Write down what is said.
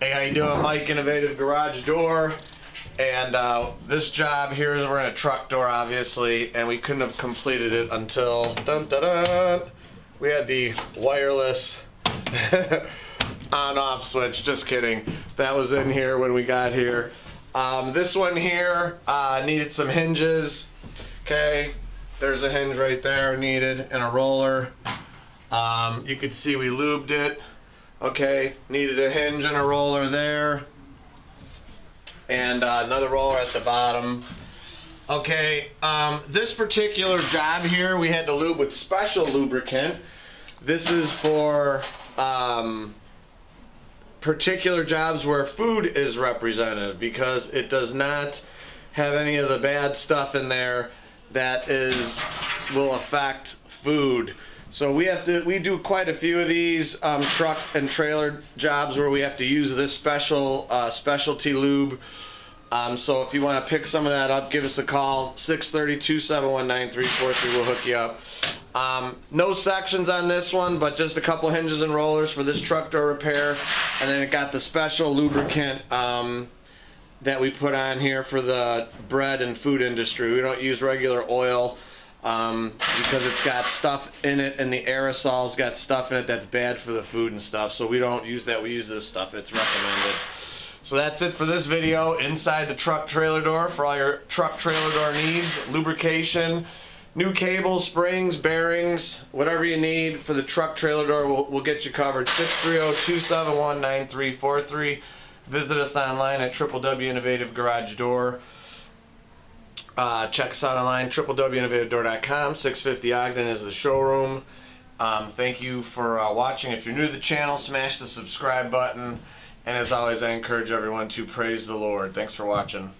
Hey, how you doing? Mike, Innovative Garage Door. And uh, this job here is we're in a truck door, obviously, and we couldn't have completed it until dun, dun, dun, we had the wireless on-off switch. Just kidding. That was in here when we got here. Um, this one here uh, needed some hinges. Okay, there's a hinge right there needed and a roller. Um, you could see we lubed it. Okay, needed a hinge and a roller there. And uh, another roller at the bottom. Okay, um, this particular job here, we had to lube with special lubricant. This is for um, particular jobs where food is represented because it does not have any of the bad stuff in there that is will affect food. So we have to we do quite a few of these um, truck and trailer jobs where we have to use this special uh, specialty lube. Um, so if you want to pick some of that up, give us a call 632-719-343. We'll hook you up. Um, no sections on this one, but just a couple hinges and rollers for this truck door repair, and then it got the special lubricant. Um, that we put on here for the bread and food industry. We don't use regular oil um, because it's got stuff in it, and the aerosol's got stuff in it that's bad for the food and stuff. So we don't use that. We use this stuff. It's recommended. So that's it for this video. Inside the truck trailer door for all your truck trailer door needs, lubrication, new cables, springs, bearings, whatever you need for the truck trailer door, we'll, we'll get you covered. 630-271-9343. Visit us online at www.innovativegaragedoor. Uh, check us out online, www.innovativedoor.com. 650 Ogden is the showroom. Um, thank you for uh, watching. If you're new to the channel, smash the subscribe button. And as always, I encourage everyone to praise the Lord. Thanks for watching.